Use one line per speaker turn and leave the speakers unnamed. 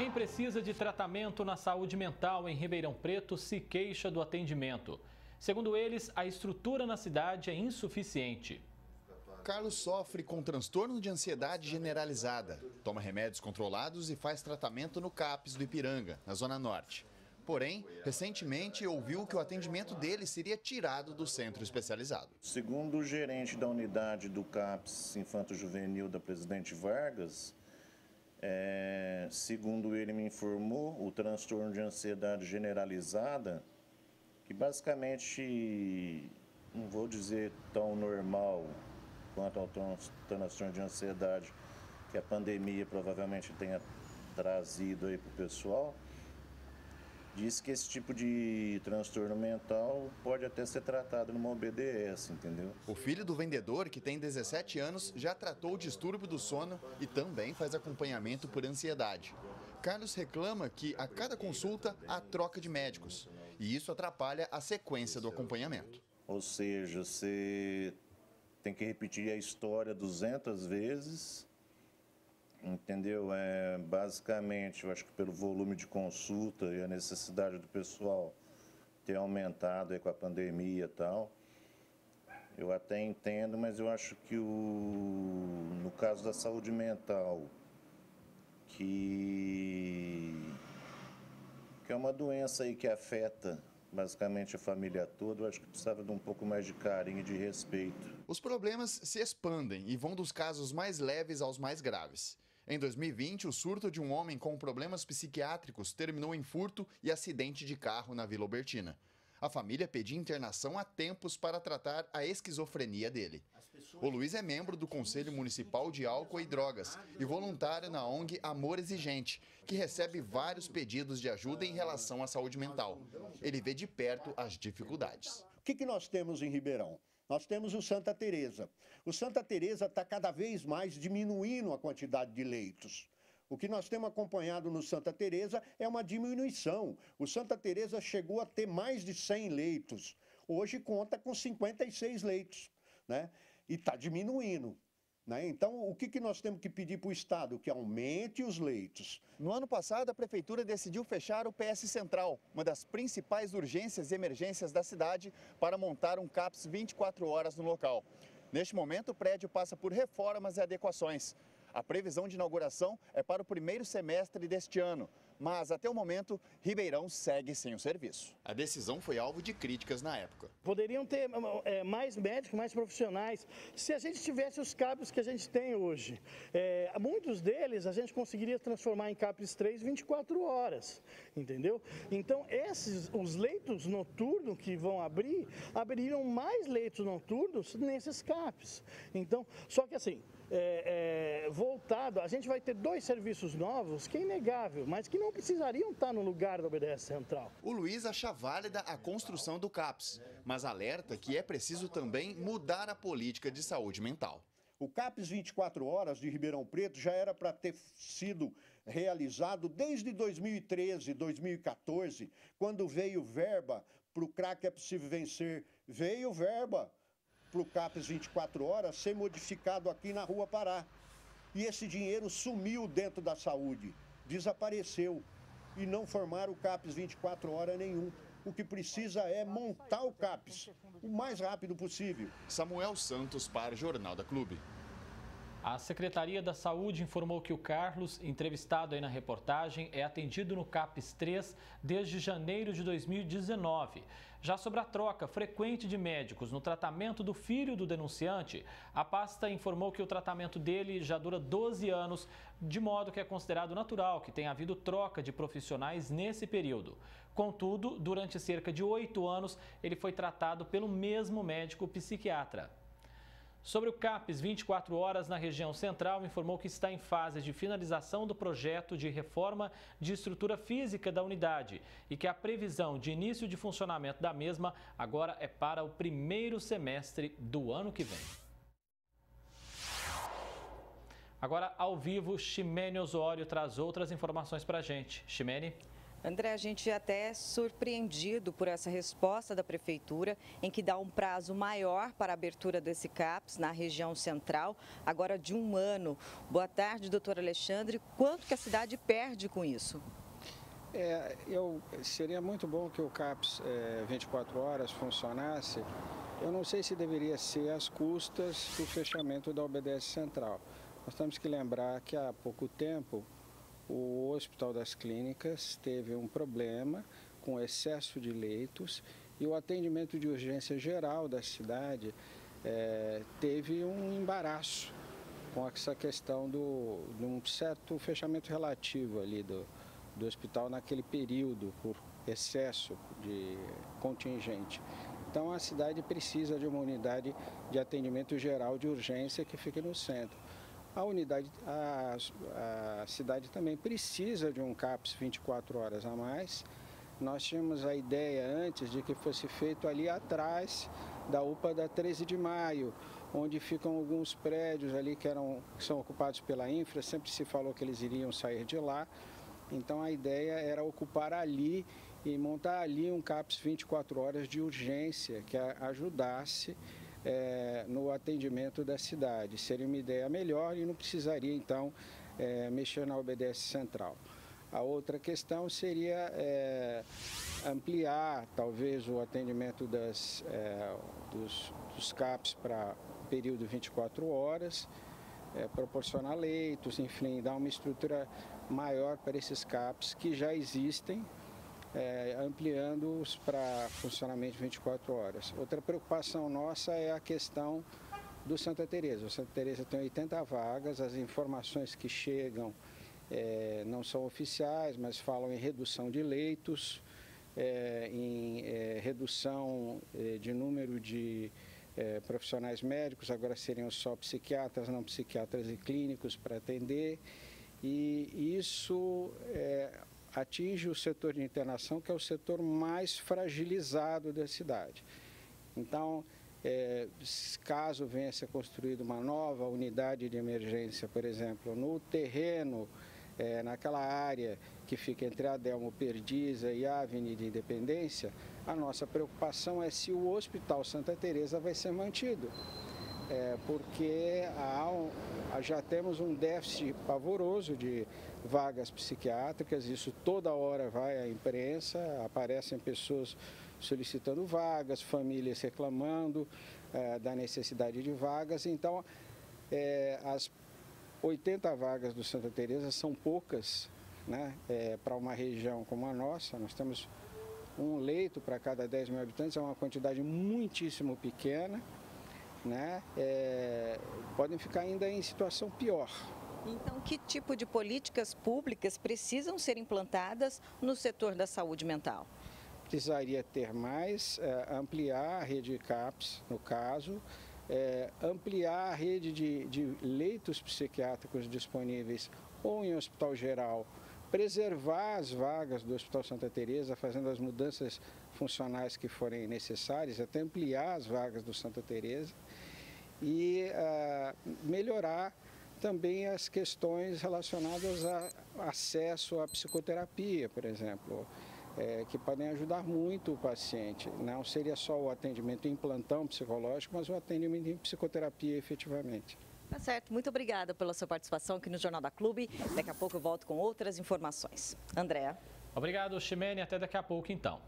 Quem precisa de tratamento na saúde mental em Ribeirão Preto se queixa do atendimento. Segundo eles, a estrutura na cidade é insuficiente.
Carlos sofre com transtorno de ansiedade generalizada, toma remédios controlados e faz tratamento no CAPS do Ipiranga, na Zona Norte. Porém, recentemente ouviu que o atendimento dele seria tirado do centro especializado.
Segundo o gerente da unidade do CAPS Infanto Juvenil da Presidente Vargas, é, segundo ele me informou, o transtorno de ansiedade generalizada, que basicamente, não vou dizer tão normal quanto ao transtorno de ansiedade que a pandemia provavelmente tenha trazido aí para o pessoal, diz que esse tipo de transtorno mental pode até ser tratado numa OBDS, entendeu?
O filho do vendedor, que tem 17 anos, já tratou o distúrbio do sono e também faz acompanhamento por ansiedade. Carlos reclama que a cada consulta há troca de médicos e isso atrapalha a sequência do acompanhamento.
Ou seja, você tem que repetir a história 200 vezes entendeu? É, basicamente, eu acho que pelo volume de consulta e a necessidade do pessoal ter aumentado com a pandemia e tal, eu até entendo, mas eu acho que o, no caso da saúde mental, que, que é uma doença aí que afeta basicamente a família toda, eu acho que precisava de um pouco mais de carinho e de respeito.
Os problemas se expandem e vão dos casos mais leves aos mais graves. Em 2020, o surto de um homem com problemas psiquiátricos terminou em furto e acidente de carro na Vila Albertina. A família pedia internação há tempos para tratar a esquizofrenia dele. O Luiz é membro do Conselho Municipal de Álcool e Drogas e voluntário na ONG Amor Exigente, que recebe vários pedidos de ajuda em relação à saúde mental. Ele vê de perto as dificuldades.
O que, que nós temos em Ribeirão? Nós temos o Santa Teresa. O Santa Teresa está cada vez mais diminuindo a quantidade de leitos. O que nós temos acompanhado no Santa Teresa é uma diminuição. O Santa Teresa chegou a ter mais de 100 leitos. Hoje conta com 56 leitos, né? E está diminuindo. Né? Então, o que, que nós temos que pedir para o Estado? Que aumente os leitos.
No ano passado, a Prefeitura decidiu fechar o PS Central, uma das principais urgências e emergências da cidade, para montar um CAPS 24 horas no local. Neste momento, o prédio passa por reformas e adequações. A previsão de inauguração é para o primeiro semestre deste ano mas até o momento, Ribeirão segue sem o serviço. A decisão foi alvo de críticas na época.
Poderiam ter é, mais médicos, mais profissionais, se a gente tivesse os CAPs que a gente tem hoje. É, muitos deles a gente conseguiria transformar em CAPs 3 24 horas, entendeu? Então, esses, os leitos noturnos que vão abrir, abririam mais leitos noturnos nesses CAPs. Então, só que assim, é, é, voltado, a gente vai ter dois serviços novos que é inegável, mas que não precisariam estar no lugar da obediência central.
O Luiz acha válida a construção do CAPS, mas alerta que é preciso também mudar a política de saúde mental.
O CAPS 24 Horas de Ribeirão Preto já era para ter sido realizado desde 2013, 2014, quando veio verba para o crack é possível vencer. Veio verba para o CAPES 24 horas ser modificado aqui na Rua Pará. E esse dinheiro sumiu dentro da saúde, desapareceu. E não formaram o CAPES 24 horas nenhum. O que precisa é montar o CAPES o mais rápido possível.
Samuel Santos para o Jornal da Clube.
A Secretaria da Saúde informou que o Carlos, entrevistado aí na reportagem, é atendido no CAPES 3 desde janeiro de 2019. Já sobre a troca frequente de médicos no tratamento do filho do denunciante, a pasta informou que o tratamento dele já dura 12 anos, de modo que é considerado natural que tenha havido troca de profissionais nesse período. Contudo, durante cerca de oito anos, ele foi tratado pelo mesmo médico psiquiatra. Sobre o CAPES 24 horas na região central, informou que está em fase de finalização do projeto de reforma de estrutura física da unidade e que a previsão de início de funcionamento da mesma agora é para o primeiro semestre do ano que vem. Agora, ao vivo, Ximene Osório traz outras informações para a gente. Ximene?
André, a gente é até surpreendido por essa resposta da Prefeitura, em que dá um prazo maior para a abertura desse CAPS na região central, agora de um ano. Boa tarde, doutor Alexandre. Quanto que a cidade perde com isso?
É, eu, seria muito bom que o CAPS é, 24 horas funcionasse. Eu não sei se deveria ser às custas do fechamento da OBDS Central. Nós temos que lembrar que há pouco tempo o Hospital das Clínicas teve um problema com excesso de leitos e o atendimento de urgência geral da cidade é, teve um embaraço com essa questão do, de um certo fechamento relativo ali do, do hospital naquele período por excesso de contingente. Então a cidade precisa de uma unidade de atendimento geral de urgência que fique no centro. A unidade, a, a cidade também precisa de um CAPS 24 horas a mais. Nós tínhamos a ideia antes de que fosse feito ali atrás da UPA da 13 de maio, onde ficam alguns prédios ali que, eram, que são ocupados pela infra, sempre se falou que eles iriam sair de lá. Então a ideia era ocupar ali e montar ali um CAPS 24 horas de urgência que ajudasse é, no atendimento da cidade. Seria uma ideia melhor e não precisaria, então, é, mexer na OBDS central. A outra questão seria é, ampliar, talvez, o atendimento das, é, dos, dos, CAPs para período 24 horas, é, proporcionar leitos, enfim, dar uma estrutura maior para esses CAPs que já existem, é, ampliando-os para funcionamento 24 horas. Outra preocupação nossa é a questão do Santa Teresa. O Santa Teresa tem 80 vagas, as informações que chegam é, não são oficiais, mas falam em redução de leitos, é, em é, redução é, de número de é, profissionais médicos, agora seriam só psiquiatras, não psiquiatras e clínicos para atender. E isso é, atinge o setor de internação, que é o setor mais fragilizado da cidade. Então, é, caso venha a ser construída uma nova unidade de emergência, por exemplo, no terreno, é, naquela área que fica entre a Delmo Perdiza e a Avenida Independência, a nossa preocupação é se o Hospital Santa Teresa vai ser mantido. É, porque há, já temos um déficit pavoroso de vagas psiquiátricas, isso toda hora vai à imprensa, aparecem pessoas solicitando vagas, famílias reclamando é, da necessidade de vagas. Então, é, as 80 vagas do Santa Teresa são poucas né, é, para uma região como a nossa. Nós temos um leito para cada 10 mil habitantes, é uma quantidade muitíssimo pequena. Né, é, podem ficar ainda em situação pior.
Então, que tipo de políticas públicas precisam ser implantadas no setor da saúde mental?
Precisaria ter mais, é, ampliar a rede CAPS, no caso, é, ampliar a rede de, de leitos psiquiátricos disponíveis ou em hospital geral, preservar as vagas do Hospital Santa Teresa, fazendo as mudanças funcionais que forem necessárias, até ampliar as vagas do Santa Teresa e uh, melhorar também as questões relacionadas a acesso à psicoterapia, por exemplo, é, que podem ajudar muito o paciente. Não seria só o atendimento em plantão psicológico, mas o atendimento em psicoterapia efetivamente.
Tá certo. Muito obrigada pela sua participação aqui no Jornal da Clube. Daqui a pouco eu volto com outras informações. Andréa.
Obrigado, Ximene. Até daqui a pouco, então.